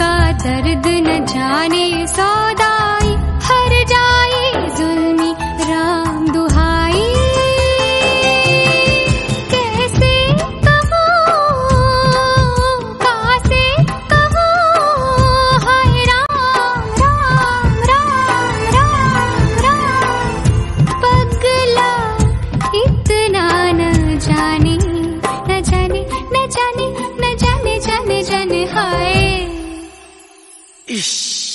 का दर्द न जाने सौदाई हर जाए जुल्मी राम दुहाई। कैसे कहो कासे कहो हाय राम राम राम राम राम। पगला इतना न जाने न जाने न जाने न जाने जाने जाने हाय ish.